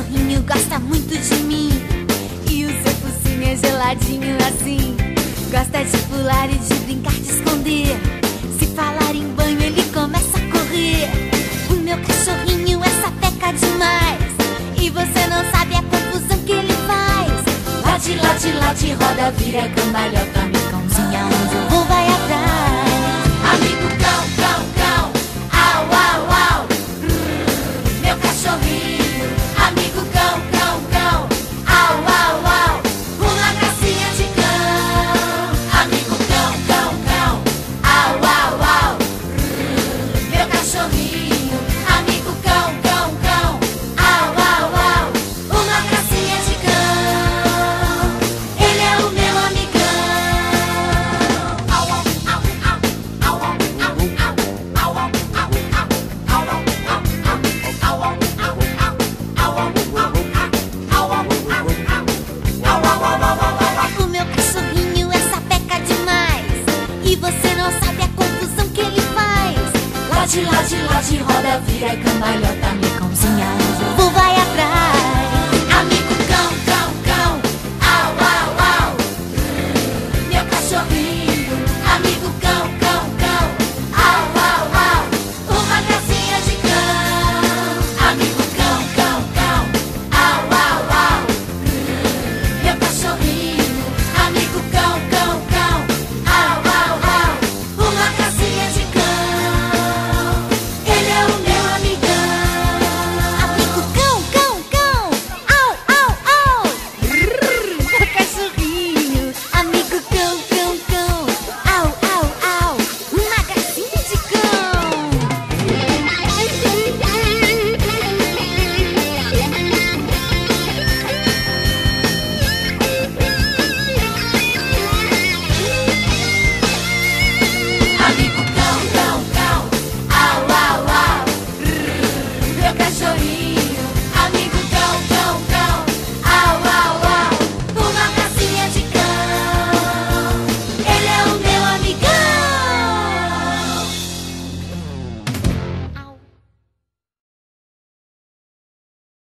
cachorrinho gosta muito de mim. E o seu focinho é geladinho assim. Gosta de pular e de brincar, de esconder. Se falar em banho, ele começa a correr. O meu cachorrinho é sapeca demais. E você não sabe a confusão que ele faz. Late, late, late, roda, vira, cambalhota, amigãozinha. Onde eu vou, vai atrás. Amigo 拉起，拉起，拉起，好歹，自己去卖了。